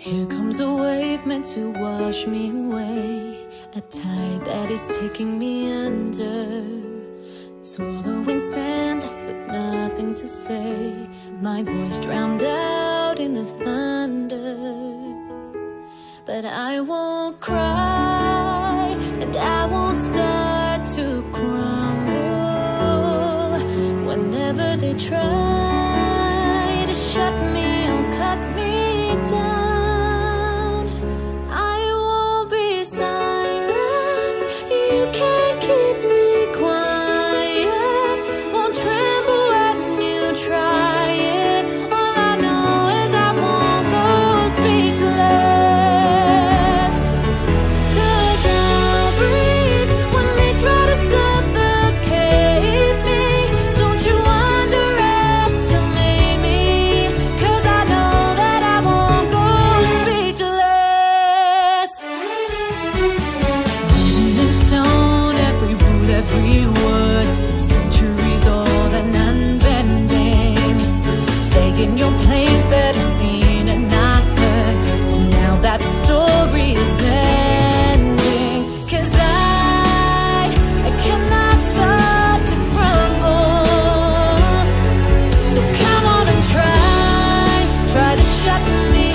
Here comes a wave meant to wash me away. A tide that is taking me under. Swallowing sand, with nothing to say. My voice drowned out in the thunder. But I won't cry, and I won't start to crumble. Whenever they try to shut me or cut me down, every word, centuries old and unbending. Stay in your place, better seen and not heard. Now that story is ending. Cause I, I cannot start to crumble. So come on and try, try to shut me